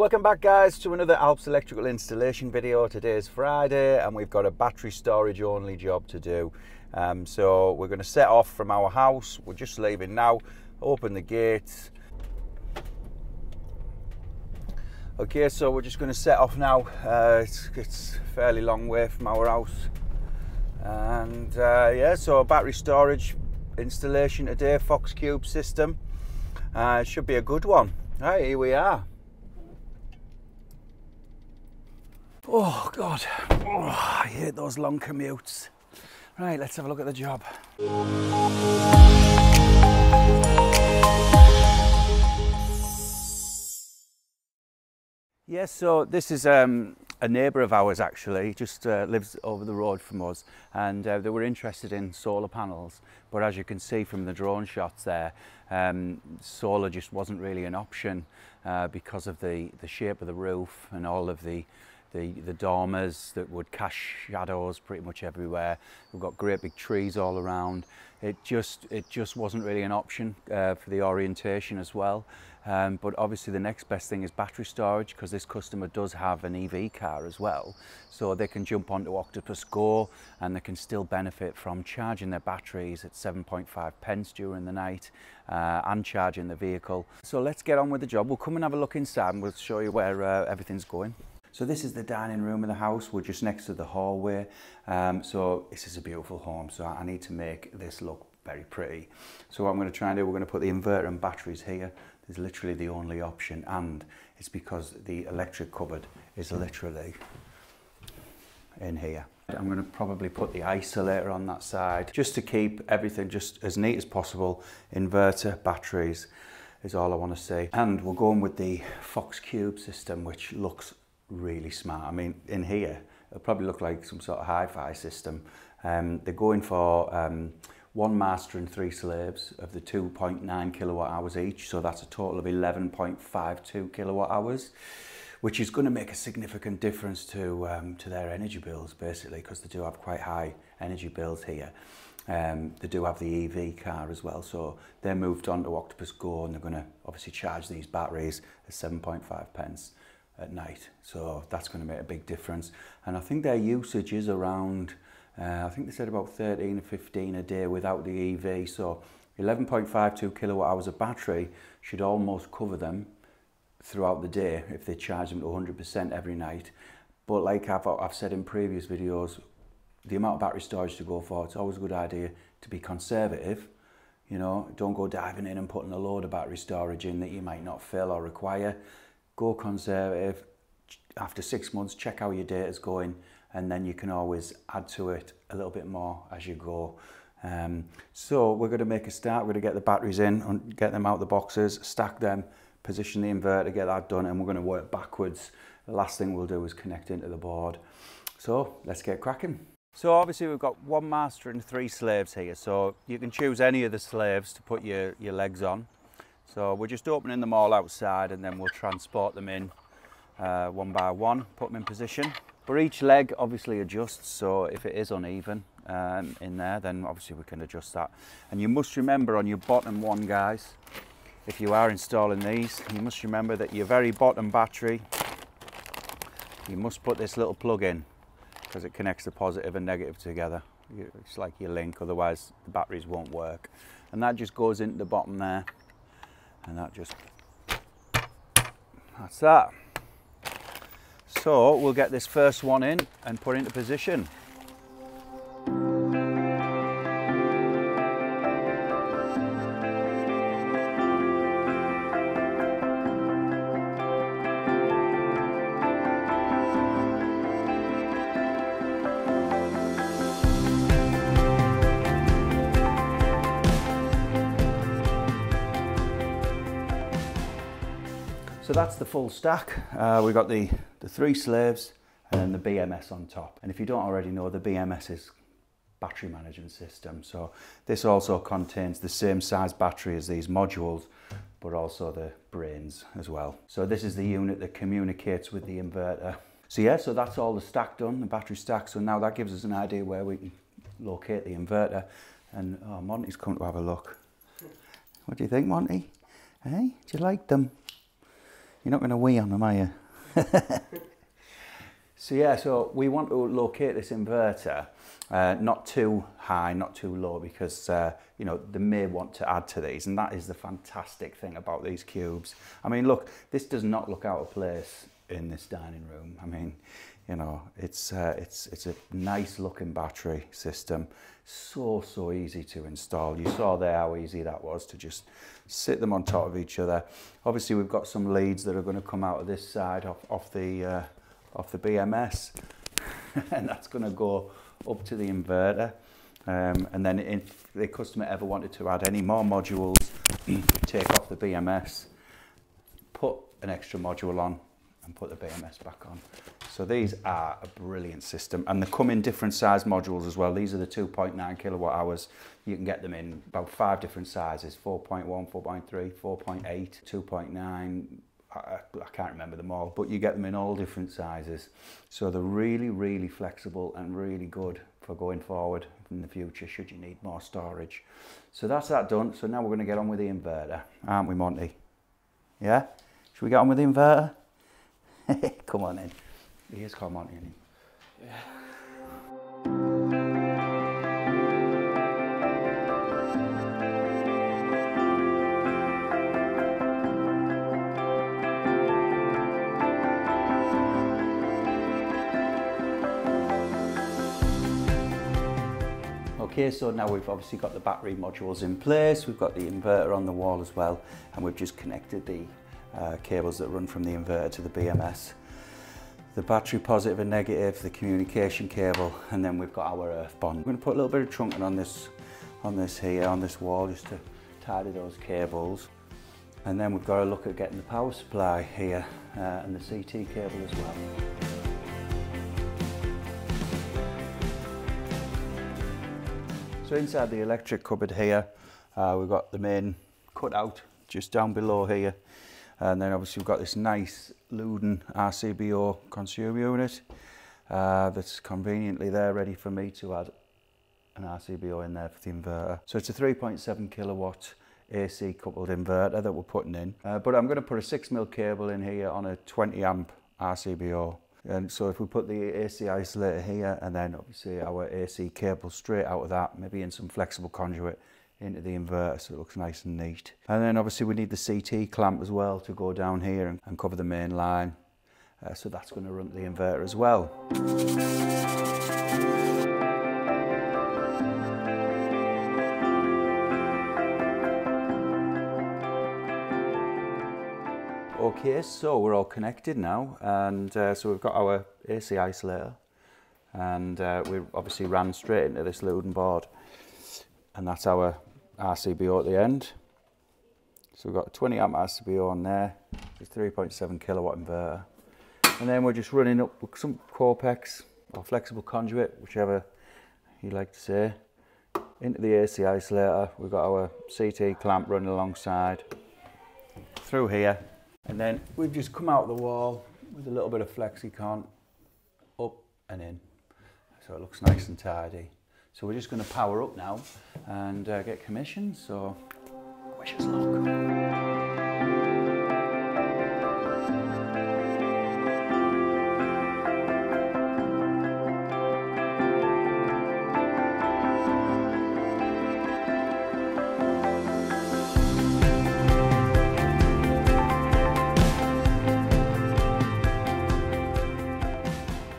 Welcome back guys to another Alps electrical installation video. Today is Friday and we've got a battery storage only job to do. Um, so we're going to set off from our house. We're just leaving now. Open the gates. Okay, so we're just going to set off now. Uh, it's, it's a fairly long way from our house. And uh, yeah, so battery storage installation today, Fox Cube system. Uh, should be a good one. Right, here we are. Oh God, oh, I hate those long commutes. Right, let's have a look at the job. Yes, so this is um, a neighbour of ours actually, just uh, lives over the road from us and uh, they were interested in solar panels but as you can see from the drone shots there, um, solar just wasn't really an option uh, because of the, the shape of the roof and all of the the, the dormers that would cast shadows pretty much everywhere. We've got great big trees all around. It just, it just wasn't really an option uh, for the orientation as well. Um, but obviously the next best thing is battery storage because this customer does have an EV car as well. So they can jump onto Octopus Go and they can still benefit from charging their batteries at 7.5 pence during the night uh, and charging the vehicle. So let's get on with the job. We'll come and have a look inside and we'll show you where uh, everything's going. So this is the dining room of the house. We're just next to the hallway. Um, so this is a beautiful home. So I need to make this look very pretty. So what I'm going to try and do, we're going to put the inverter and batteries here. There's literally the only option and it's because the electric cupboard is literally in here. I'm going to probably put the isolator on that side just to keep everything just as neat as possible. Inverter, batteries is all I want to see. And we're going with the Fox Cube system, which looks really smart. I mean, in here, it'll probably look like some sort of hi-fi system. Um, they're going for um, one master and three slaves of the 2.9 kilowatt hours each. So that's a total of 11.52 kilowatt hours, which is going to make a significant difference to, um, to their energy bills, basically, because they do have quite high energy bills here. Um, they do have the EV car as well, so they're moved on to Octopus Go and they're going to obviously charge these batteries at 7.5 pence at night. So that's going to make a big difference. And I think their usage is around, uh, I think they said about 13 or 15 a day without the EV. So 11.52 kilowatt hours of battery should almost cover them throughout the day if they charge them to 100% every night. But like I've, I've said in previous videos, the amount of battery storage to go for, it's always a good idea to be conservative. You know, don't go diving in and putting a load of battery storage in that you might not fill or require go conservative. After six months, check how your data is going, and then you can always add to it a little bit more as you go. Um, so we're going to make a start. We're going to get the batteries in, and get them out of the boxes, stack them, position the inverter, get that done, and we're going to work backwards. The last thing we'll do is connect into the board. So let's get cracking. So obviously we've got one master and three slaves here. So you can choose any of the slaves to put your, your legs on. So we're just opening them all outside and then we'll transport them in uh, one by one, put them in position. But each leg obviously adjusts, so if it is uneven um, in there, then obviously we can adjust that. And you must remember on your bottom one, guys, if you are installing these, you must remember that your very bottom battery, you must put this little plug in because it connects the positive and negative together. It's like your link, otherwise the batteries won't work. And that just goes into the bottom there and that just that's that. So we'll get this first one in and put into position So that's the full stack. Uh, we've got the, the three slaves and then the BMS on top. And if you don't already know, the BMS is battery management system. So this also contains the same size battery as these modules, but also the brains as well. So this is the unit that communicates with the inverter. So yeah, so that's all the stack done, the battery stack. So now that gives us an idea where we can locate the inverter. And oh, Monty's come to have a look. What do you think, Monty? Hey, do you like them? You're not going to wee on them, are you? so yeah, so we want to locate this inverter uh, not too high, not too low, because uh, you know they may want to add to these, and that is the fantastic thing about these cubes. I mean, look, this does not look out of place in this dining room. I mean, you know, it's uh, it's it's a nice looking battery system, so so easy to install. You saw there how easy that was to just sit them on top of each other. Obviously, we've got some leads that are going to come out of this side off off the uh, off the BMS, and that's going to go up to the inverter. Um, and then if the customer ever wanted to add any more modules, take off the BMS, put an extra module on and put the BMS back on. So these are a brilliant system and they come in different size modules as well. These are the 2.9 kilowatt hours. You can get them in about five different sizes, 4.1, 4.3, 4.8, 2.9, I, can't remember them all, but you get them in all different sizes. So they're really, really flexible and really good for going forward in the future should you need more storage. So that's that done. So now we're going to get on with the inverter, aren't we, Monty? Yeah? Should we get on with the inverter? Come on in. Here's called Monty in. Yeah. Okay, so now we've obviously got the battery modules in place, we've got the inverter on the wall as well, and we've just connected the uh, cables that run from the inverter to the BMS. The battery positive and negative, the communication cable, and then we've got our earth bond. I'm to put a little bit of trunking on this, on this here, on this wall, just to tidy those cables. And then we've got to look at getting the power supply here uh, and the CT cable as well. So inside the electric cupboard here, uh, we've got the main cutout just down below here. And then obviously we've got this nice Lewden RCBO consumer unit uh, that's conveniently there ready for me to add an RCBO in there for the inverter. So it's a 3.7 kilowatt AC coupled inverter that we're putting in. Uh, but I'm going to put a 6 mil cable in here on a 20 amp RCBO and so if we put the AC isolator here and then obviously our AC cable straight out of that, maybe in some flexible conduit into the inverter so it looks nice and neat. And then obviously we need the CT clamp as well to go down here and, and cover the main line. Uh, so that's going to run the inverter as well. Okay, so we're all connected now, and uh, so we've got our AC isolator, and uh, we obviously ran straight into this Lewden board, and that's our RCBO at the end. So we've got a 20 amp RCBO on there, it's 3.7 kilowatt inverter, and then we're just running up with some Kopex or flexible conduit, whichever you like to say, into the AC isolator. We've got our CT clamp running alongside through here and then we've just come out the wall with a little bit of flexicon up and in. So it looks nice and tidy. So we're just going to power up now and uh, get commissioned. So wish us luck.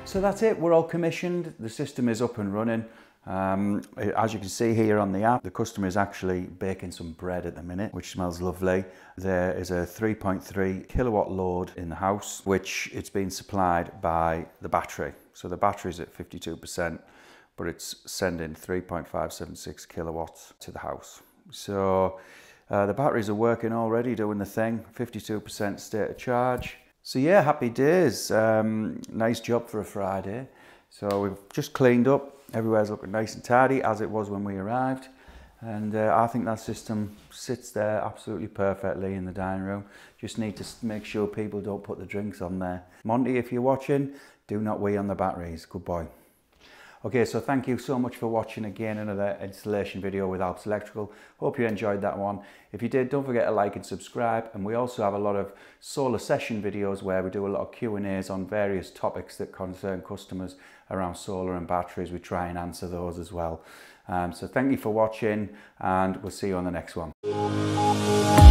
So that's it, we're all commissioned, the system is up and running. Um, as you can see here on the app, the customer is actually baking some bread at the minute, which smells lovely. There is a 3.3 kilowatt load in the house, which it's been supplied by the battery. So the battery is at 52%, but it's sending 3.576 kilowatts to the house. So uh, the batteries are working already, doing the thing, 52% state of charge. So yeah, happy days. Um, nice job for a Friday. So we've just cleaned up. Everywhere's looking nice and tidy as it was when we arrived. And uh, I think that system sits there absolutely perfectly in the dining room. Just need to make sure people don't put the drinks on there. Monty, if you're watching, do not wee on the batteries. Good boy. Okay, so thank you so much for watching again another installation video with Alps Electrical. Hope you enjoyed that one. If you did, don't forget to like and subscribe. And we also have a lot of solar session videos where we do a lot of Q&As on various topics that concern customers around solar and batteries. We try and answer those as well. Um, so thank you for watching and we'll see you on the next one.